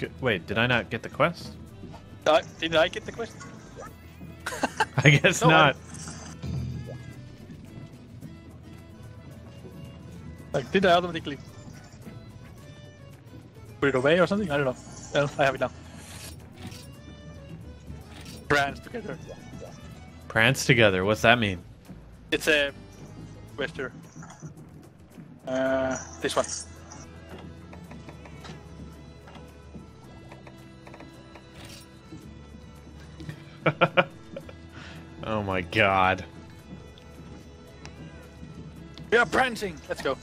Good. Wait, did I not get the quest? Uh, did I get the quest? I guess No, I- not. Like, did I automatically put it away or something? I don't know. Well, I have it now. Brands together. Prance together. What's that mean? It's a Wester. Uh, this one. Oh my god. We are prancing. Let's go.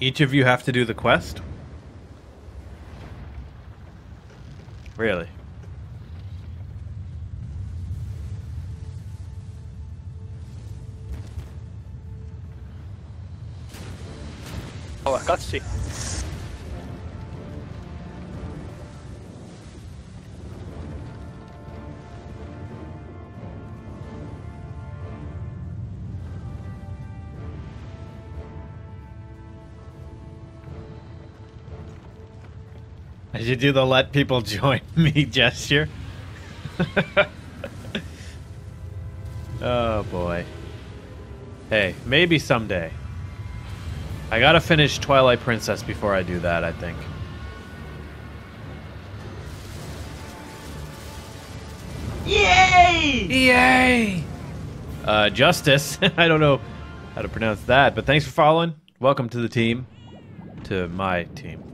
Each of you have to do the quest? Really? Oh, you do the let people join me gesture? oh boy. Hey, maybe someday. I gotta finish Twilight Princess before I do that, I think. Yay! Yay! Uh, Justice. I don't know how to pronounce that, but thanks for following. Welcome to the team. To my team.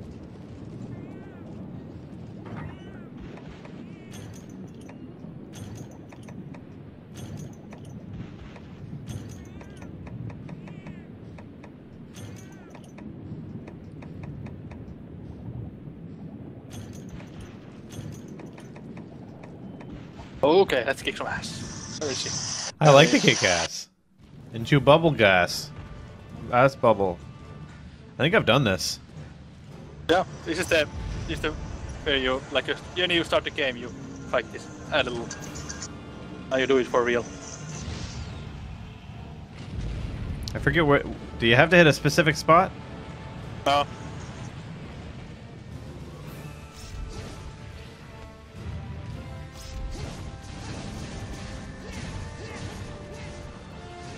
Okay, let's kick some ass. Where is she? I like the kick ass. And chew bubble gas. Ass bubble. I think I've done this. Yeah, this is the this is the where you like you, when you start the game you fight this a little. Now you do it for real. I forget where. Do you have to hit a specific spot? No.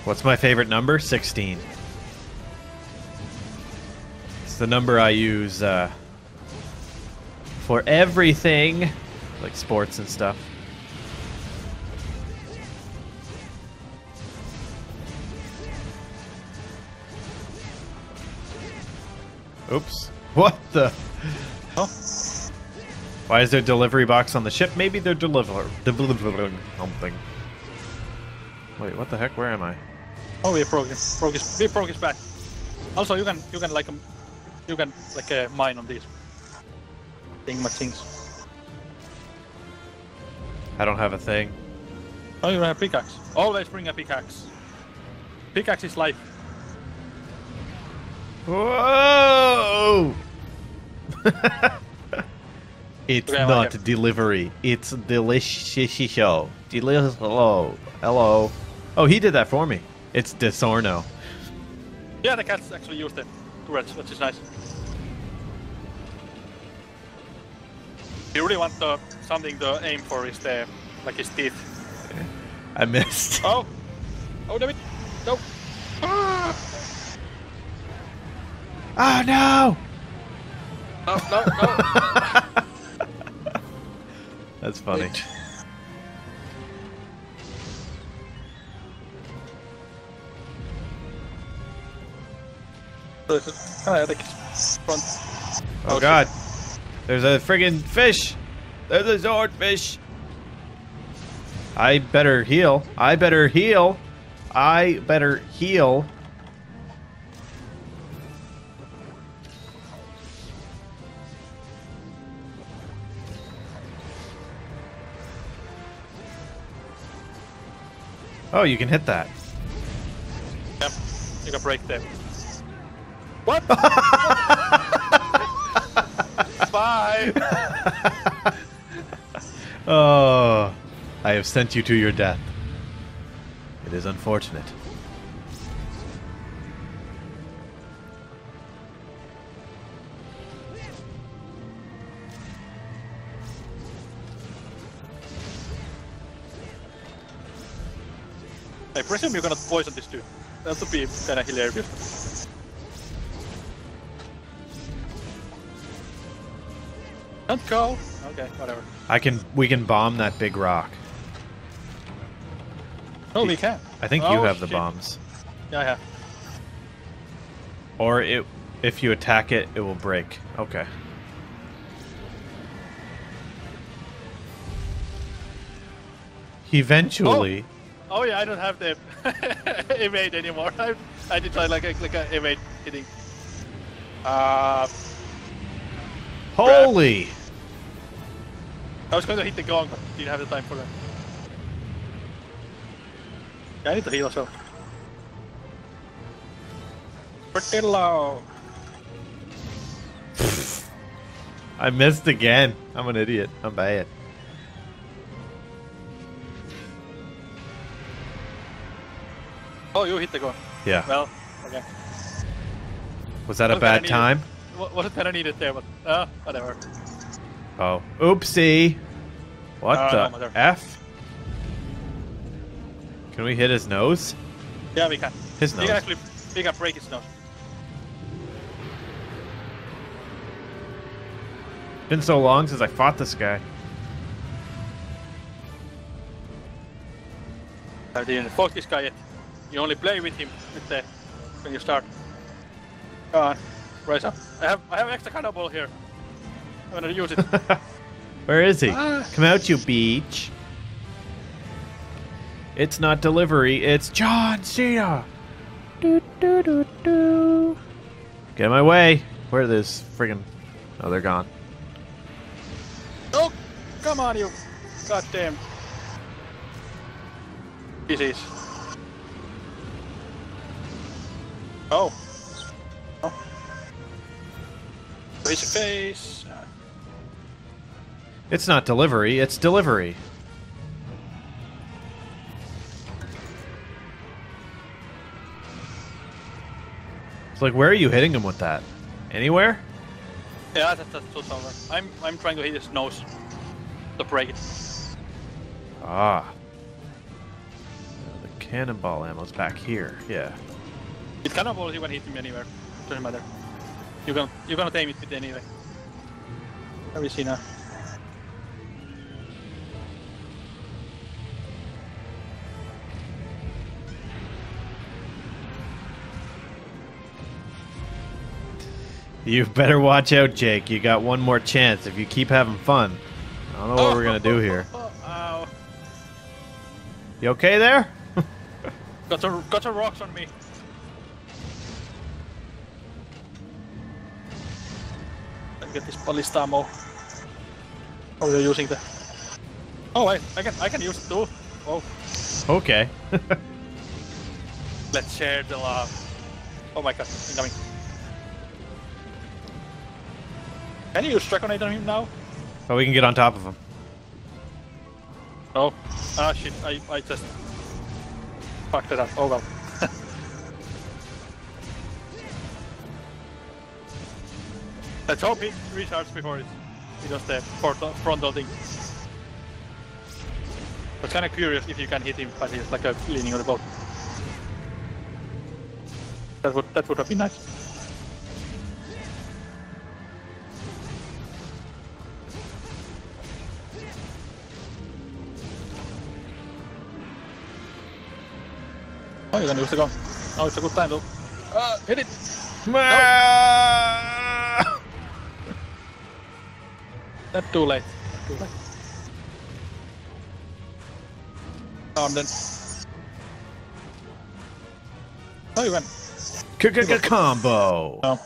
What's my favorite number? 16. It's the number I use uh, for everything, like sports and stuff. Oops. What the? Oh. Why is there a delivery box on the ship? Maybe they're deliver delivering something. Wait, what the heck? Where am I? Oh, we progress. Progress. We progress back. Also, you can you can like um, you can like uh, mine on these thing things. I don't have a thing. Oh, you have a pickaxe. Always bring a pickaxe. Pickaxe is life. Whoa! it's Okay, I like not delivery. It's delicious show. Delicious. Hello. Hello. Oh, he did that for me. It's DiGiorno. Yeah, the cats actually use the turrets, which is nice. You really want the, something to aim for is the like his teeth. I missed. Oh, oh, David, no. Ah! Oh no! No, no, no. That's funny. Wait. Oh god. There's a friggin' fish. There's a swordfish. I better heal. I better heal. I better heal. Oh, you can hit that. Yep, you can break them. What? Bye. oh, I have sent you to your death. It is unfortunate. I presume you're gonna poison this too. That would be kinda hilarious. Don't go. Okay, whatever. I can. We can bomb that big rock. No, we can. I think you Oh, have the shit. bombs. Yeah, yeah. Or it, if you attack it, it will break. Okay. Eventually. Oh yeah, I don't have the evade anymore. I I did try like a like a evade hitting. Uh, Holy! I was going to hit the gong, but didn't have the time for that. Yeah, I need to heal also. Pretty low. I missed again. I'm an idiot. I'm bad. Oh, you hit the gong. Yeah. Well, okay. Was that a Well, I bad time? Wa- Wasn't kind of needed there, but uh, whatever. Oh. Oopsie. What Oh, the no. F? Can we hit his nose? Yeah, we can. His nose. We can actually we can break his nose. Been so long since I fought this guy. I didn't fuck this guy yet. You only play with him with the when you start. Go on, rise up. I have I have extra cannonball here. I'm gonna use it. Where is he? Ah. Come out, you beach. It's not delivery, it's John Cena. Do, do, do, do. Get in my way. Where are those friggin'. Oh, they're gone. oh, come on, you goddamn disease. Oh. Oh. Face to face. It's not delivery, it's delivery. It's like, where are you hitting him with that? Anywhere? Yeah, that's that's so somewhere. I'm I'm trying to hit his nose to break it. Ah. The cannonball ammo's back here. Yeah. It cannonballs you when hit him anywhere. Doesn't matter. You're gonna you're gonna tame it with anyway. Have you seen now? You better watch out, Jake. You got one more chance if you keep having fun. I don't know what we're gonna do here. Oh, ow. You okay there? Got some got rocks on me. Let me get this ballista ammo. Oh, you're using the. Oh wait, I can I can use it too. Oh, Okay. let's share the love. Oh my god, incoming. Can you use Dragonator on him now? oh, we can get on top of him. Oh. Ah shit, I, I just fucked it up. Oh well. Let's hope he restarts before it, he does the frontal, thing. I was kinda curious if you can hit him, but he's like a leaning on the boat. That would that would have been nice. Oh, you're gonna use the gun. Oh, it's a good time though. Uh, hit it! that's too late. Not too late. Oh, and then. Oh, you went. Combo. Oh.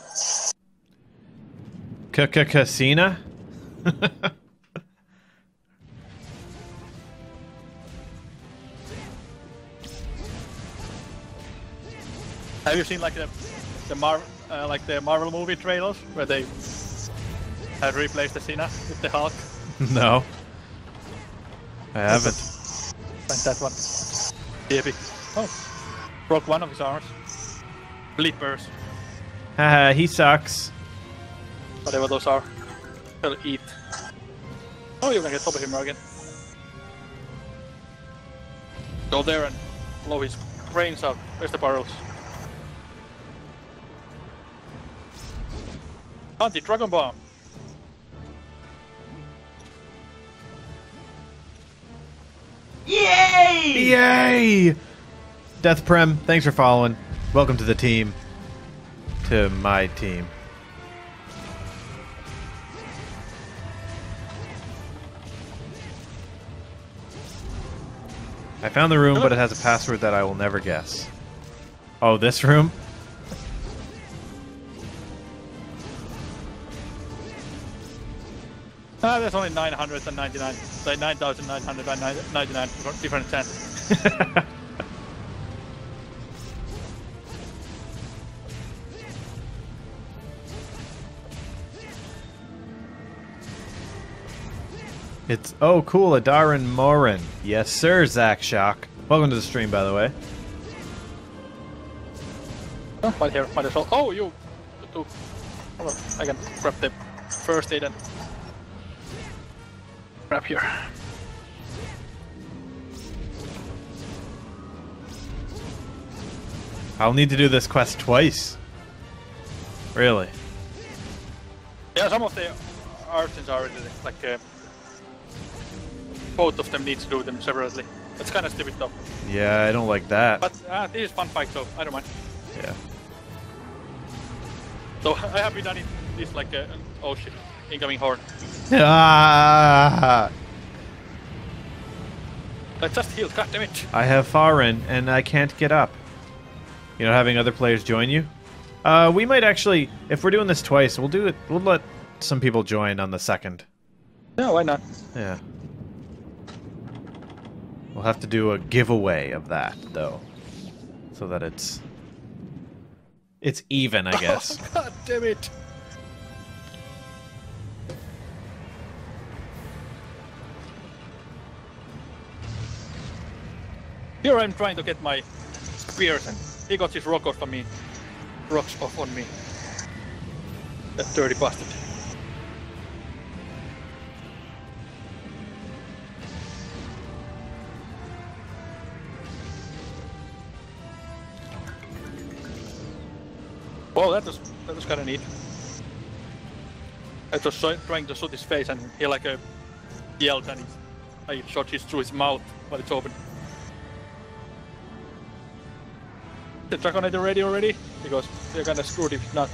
Casina? Have you seen like the the Mar uh, like the Marvel movie trailers where they Have replaced the Cena with the Hulk? No. I haven't. Find that one. Epic. Oh. Broke one of his arms. Blippers. Haha, he sucks. Whatever those are. He'll eat. Oh, you're gonna get top of him again. Go there and blow his brains out. Where's the barrels? Anti-Dragon Bomb. Yay! Yay! Death Prem, thanks for following. Welcome to the team. To my team. I found the room, but it has a password that I will never guess. Oh, this room? Ah, there's only 999, like 9,999 different chances. It's oh cool, a Dah'ren Mohran. Yes, sir, Zach Shock. Welcome to the stream, by the way. Oh, right here, might as well. Oh, you two. Hold on, I can grab the first aid and grab here. I'll need to do this quest twice. Really? Yeah, some of the artisans are already like uh, both of them need to do them separately. That's kind of stupid though. Yeah, I don't like that. But uh, this is fun fight, so I don't mind. yeah. So I have been done it this like uh, oh shit, incoming horn. Ah! I just healed. God damn it! I have Farin, and I can't get up. You know, having other players join you. Uh, we might actually, if we're doing this twice, we'll do it. We'll let some people join on the second. No, why not? Yeah. We'll have to do a giveaway of that, though, so that it's it's even, I guess. God damn it! Here I'm trying to get my spears and he got his rock off on me. Rocks off on me. That dirty bastard. Well, that was that was kind of neat. I was try- trying to shoot his face, and he like uh, yelled, and he, I shot his through his mouth, but it's open. The Dragonator ready already? Because we're kinda screwed if not.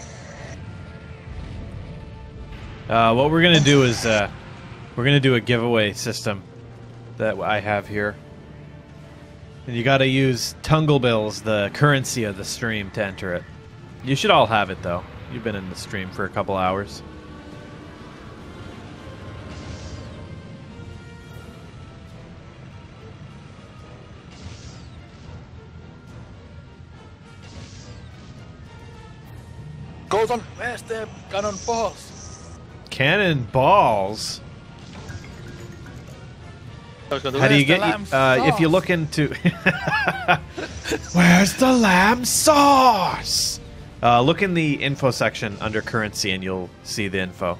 Uh, what we're gonna do is uh, we're gonna do a giveaway system that I have here, and you got to use Tungle Bills, the currency of the stream, to enter it. You should all have it though. You've been in the stream for a couple hours. Goes on. Where's the cannon balls? Cannon balls. I was gonna How do you get? the Uh, if you look into, where's the lamb sauce? Uh, look in the info section under currency, and you'll see the info.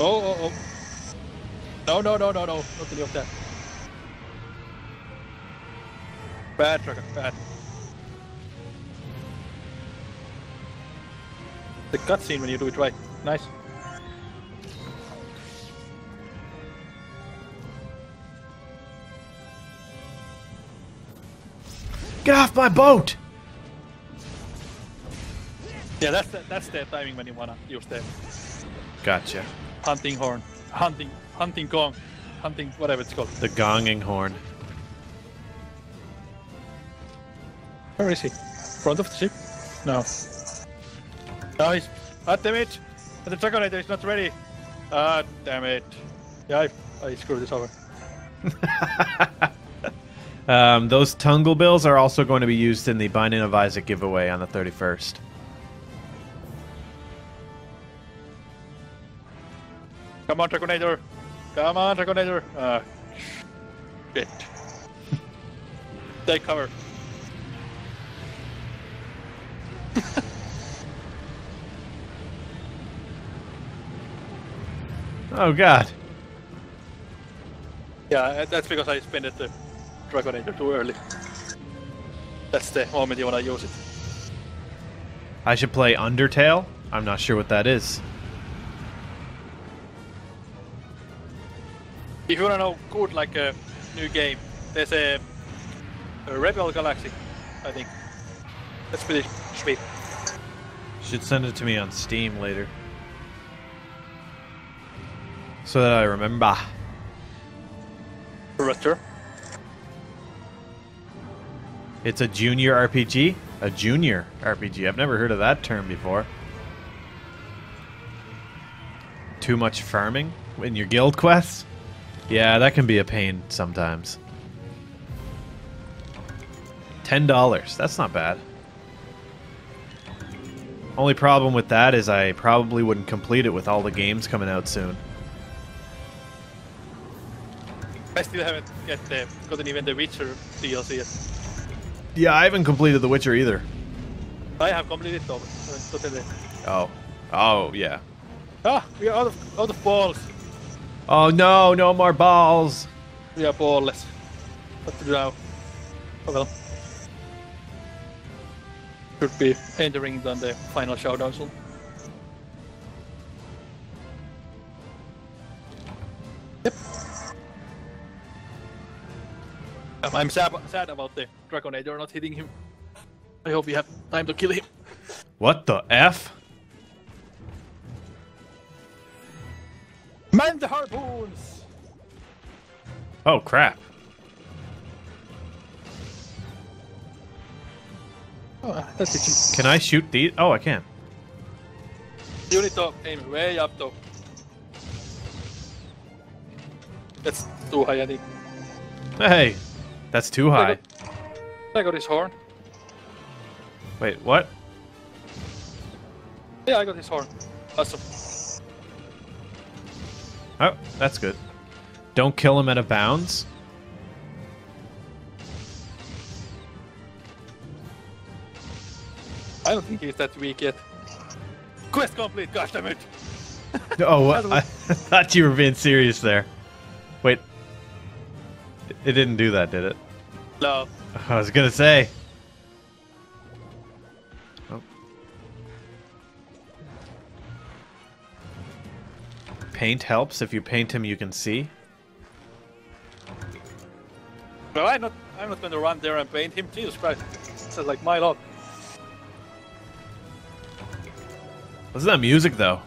Oh, oh, oh. No, no, no, no, no. Not any of that. Bad, Dragon, bad. The cutscene when you do it right. Nice. Get off my boat! Yeah, that's the, that's the timing when you wanna use the Gotcha. hunting horn, hunting, hunting gong, hunting whatever it's called. The gonging horn. Where is he? Front of the ship? No. No, he's. Ah, damn it! The Dragonator is not ready. Ah, damn it. Yeah, I, I screwed this over. Um, those Tungle bills are also going to be used in the Binding of Isaac giveaway on the 31st. Come on, Dragonator. Come on, Dragonator. Ah, shit. Take cover. Oh god. Yeah, uh, that's because I spent the uh, Dragonator too early. That's the moment you wanna use it. I should play Undertale? I'm not sure what that is. If you wanna know good like a new game, there's a, a Rebel Galaxy, I think. That's pretty sweet. Should send it to me on Steam later. So that I remember. Rutter. It's a junior RPG? A junior RPG. I've never heard of that term before. Too much farming in your guild quests? Yeah, that can be a pain sometimes. $10. That's not bad. Only problem with that is I probably wouldn't complete it with all the games coming out soon. I still haven't get the, gotten even the Witcher DLC yet. Yeah, I haven't completed The Witcher either. I have completed it Totally. Oh. Oh, yeah. Ah, we are out of out of balls. Oh no, no more balls. We are ballless. What to do now? Oh well. Should be entering on the final showdown soon. Yep. Um, I'm sad, sad about the Dragonator not hitting him. I hope we have time to kill him. What the F? Man the harpoons! Oh crap. Oh. Can I shoot these? Oh, I can. You need to aim way up though. That's too high, I think. Hey, that's too high. I got his horn. Wait, what? Yeah, I got his horn. Awesome. Oh, that's good. Don't kill him at a bounds. Don't think he's that weak yet. Quest complete, gosh damn it! Oh, what? I thought you were being serious there. Wait. It didn't do that, did it? No. Oh, I was gonna say. Oh. Paint helps. If you paint him, you can see. Well, I'm not. I'm not going to run there and paint him. Jesus Christ! This is like my lot. Listen to that music, though.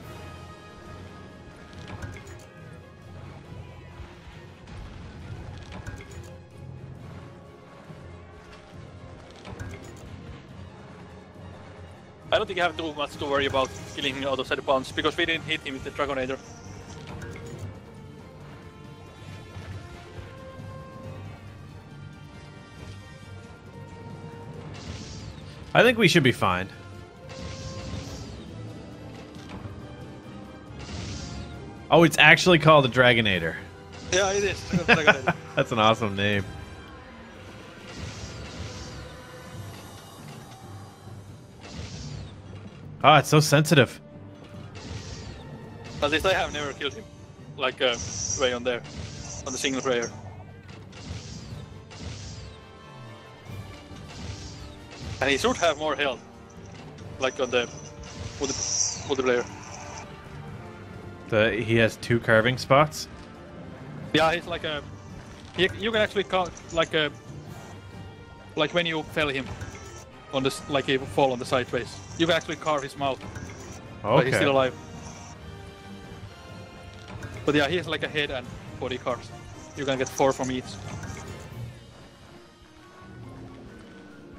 I don't think I have too much to worry about killing out of side bounds because we didn't hit him with the Dragonator. I think we should be fine. Oh, it's actually called a Dragonator. Yeah, it is. Dragonator. That's an awesome name. Oh, it's so sensitive. At least I have never killed him. Like uh, way on there, on the single player. And he should have more health, like on the multi- multiplayer. The, he has two carving spots. Yeah, he's like a. He, you can actually cut like a. Like when you fell him, on this like he fall on the sideways. You can actually carve his mouth, Okay. but he's still alive. But yeah, he has like a head and body carves. You can get four from each.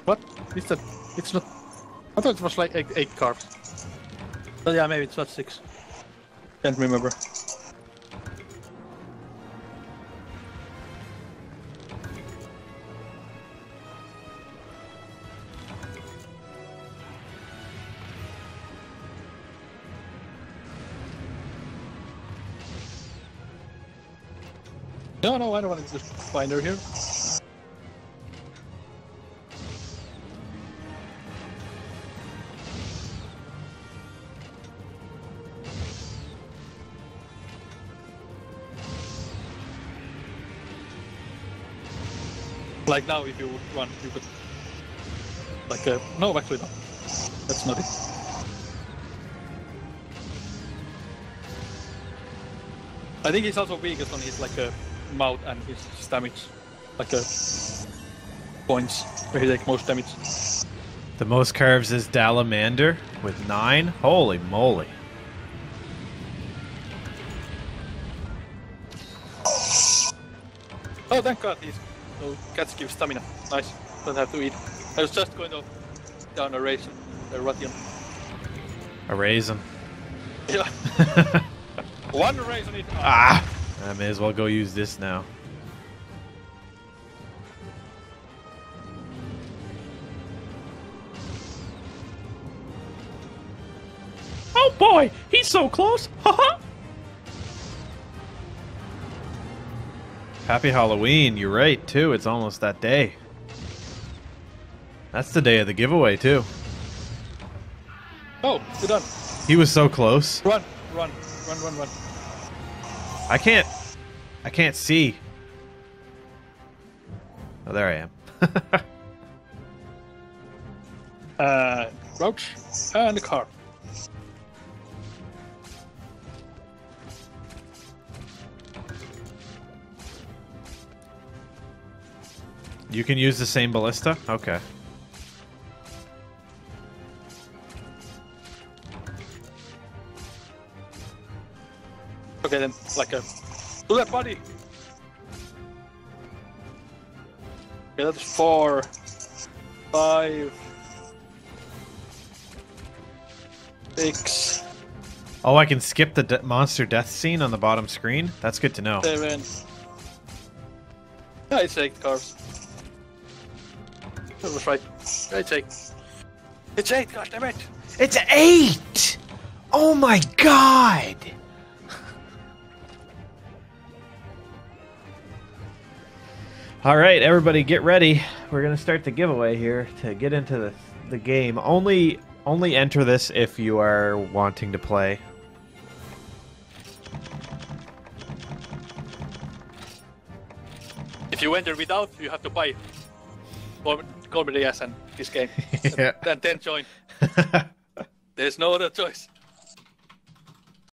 What? It's that? It's not. I thought it was like eight, eight carves. But yeah, maybe it's not six. Can't remember. No, no, I don't want to just find her here. Like now, if you would run, you could. Like, uh, no, actually, no. That's not it. I think he's also weakest on his like uh, mouth and his damage, like uh, points where he takes most damage. The most curves is Dalamadur with nine. Holy moly. Oh, thank God, he's no cats give stamina. Nice, don't have to eat. I was just going to down a raisin. a ration. Erase him. Yeah, one ration it. Ah! I may as well go use this now. Oh boy, he's so close! Haha! Happy Halloween, you're right too, it's almost that day. That's the day of the giveaway too. Oh, you're done. He was so close. Run, run, run, run, run. I can't I can't see. Oh there I am. Uh, crouch and the car. You can use the same ballista? Okay. Okay, then, like a. Do that, buddy! Okay, that's four, five, six, Oh, I can skip the de- monster death scene on the bottom screen? That's good to know. seven. It's eight cars. That was right. It's eight. It's eight, gosh damn it! It's eight! Oh my god! All right, everybody, get ready. We're gonna start the giveaway here to get into the the game. Only only enter this if you are wanting to play. If you enter without, you have to buy Comedy S and this game. Yeah. and then join. There's no other choice.